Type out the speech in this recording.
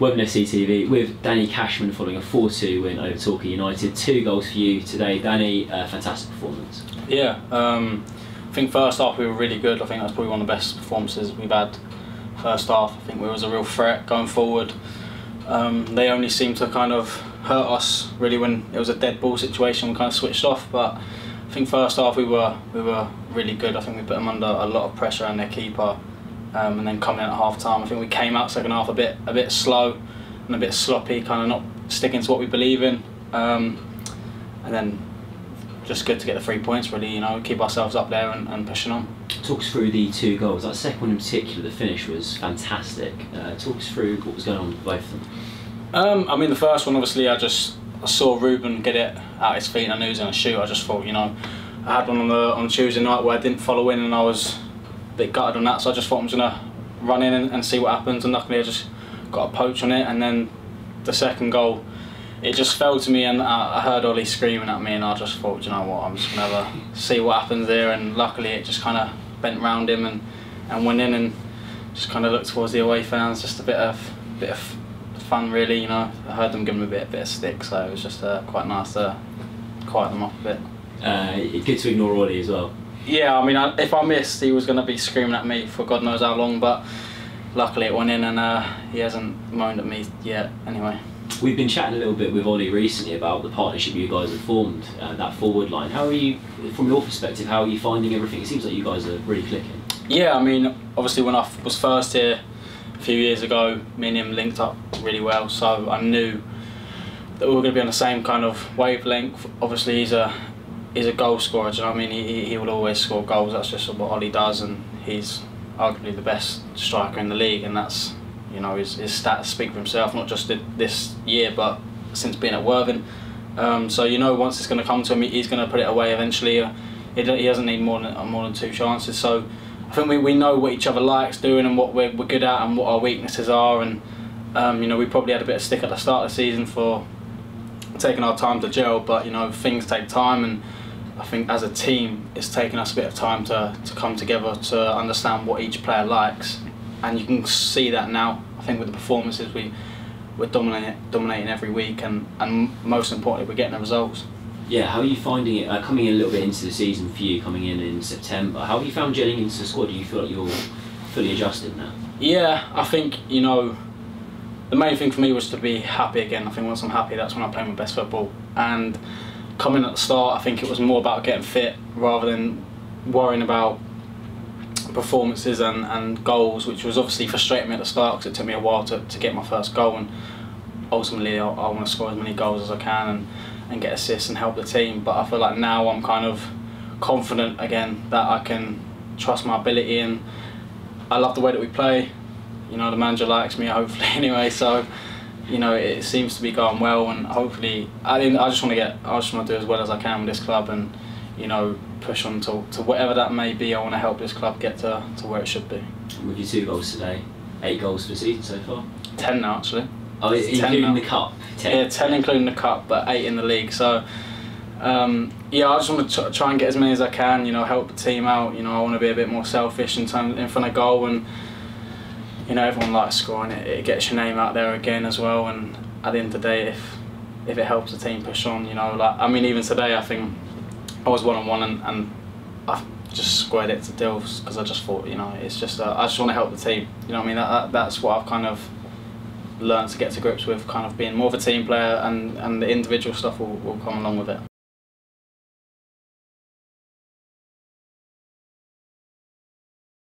Webner CTV with Danny Cashman following a 4-2 win over Torquay United. Two goals for you today. Danny, uh, fantastic performance. Yeah, um, I think first half we were really good. I think that's probably one of the best performances we've had first half. I think we was a real threat going forward. Um, they only seemed to kind of hurt us really when it was a dead ball situation. We kind of switched off, but I think first half we were we were really good. I think we put them under a lot of pressure on their keeper. Um, and then coming in at half time, I think we came out second half a bit a bit slow and a bit sloppy, kind of not sticking to what we believe in. Um, and then just good to get the three points, really, you know, keep ourselves up there and, and pushing on. Talk us through the two goals. That second one in particular, the finish was fantastic. Uh, talk us through what was going on with both of them. Um, I mean, the first one, obviously, I just I saw Ruben get it out his feet and I knew he was going to shoot. I just thought, you know, I had one on the on Tuesday night where I didn't follow in and I was bit gutted on that, so I just thought I was going to run in and, and see what happens. And luckily, I just got a poach on it. And then the second goal, it just fell to me, and I, I heard Ollie screaming at me, and I just thought, you know what, I'm just to see what happens there. And luckily, it just kind of bent round him and, and went in and just kind of looked towards the away fans, just a bit of bit of fun really. You know, I heard them give him a bit a bit of stick, so it was just uh, quite nice to quiet them off a bit. Uh, good to ignore Ollie as well. Yeah, I mean, I, if I missed, he was going to be screaming at me for God knows how long, but luckily it went in and uh, he hasn't moaned at me yet anyway. We've been chatting a little bit with Ollie recently about the partnership you guys have formed, uh, that forward line. How are you, from your perspective, how are you finding everything? It seems like you guys are really clicking. Yeah, I mean, obviously when I was first here a few years ago, me and him linked up really well, so I knew that we were going to be on the same kind of wavelength. Obviously, he's a he's a goal scorer. Do you know what I mean? He, he will always score goals. That's just what Ollie does, and he's arguably the best striker in the league, and that's you know his, his stats speak for himself. Not just this year, but since being at Worthing. Um, so you know once it's going to come to him, he's going to put it away eventually. Uh, he, he doesn't need more than more than two chances. So I think we, we know what each other likes doing and what we're, we're good at and what our weaknesses are. And um, you know we probably had a bit of stick at the start of the season for taking our time to gel, but you know things take time and I think as a team, it's taken us a bit of time to, to come together to understand what each player likes, and you can see that now. I think with the performances, we we're dominating dominating every week, and and most importantly, we're getting the results. Yeah, how are you finding it uh, coming in a little bit into the season for you, coming in in September? How have you found gelling into the squad? Do you feel like you're fully adjusted now? Yeah, I think you know. The main thing for me was to be happy again. I think once I'm happy, that's when I play my best football. And coming at the start, I think it was more about getting fit rather than worrying about performances and, and goals, which was obviously frustrating me at the start because it took me a while to, to get my first goal. And ultimately, I, I want to score as many goals as I can and, and get assists and help the team. But I feel like now I'm kind of confident again that I can trust my ability and I love the way that we play. You know, the manager likes me, hopefully, anyway. So you know, it seems to be going well, and hopefully, I I just want to get, I just want to do as well as I can with this club, and you know, push on to, to whatever that may be. I want to help this club get to, to where it should be. With your two goals today, eight goals for the season so far. Ten now, actually. Oh, including the cup. Ten. Yeah, ten including the cup, but eight in the league. So. Um, yeah, I just want to try and get as many as I can. You know, help the team out. You know, I want to be a bit more selfish in terms in front of goal and you know everyone likes scoring it. It gets your name out there again as well. And at the end of the day, if if it helps the team push on, you know, like I mean, even today, I think I was one on one and, and I just squared it to Dills because I just thought, you know, it's just uh, I just want to help the team. You know, I mean, that, that that's what I've kind of learned to get to grips with, kind of being more of a team player, and and the individual stuff will, will come along with it.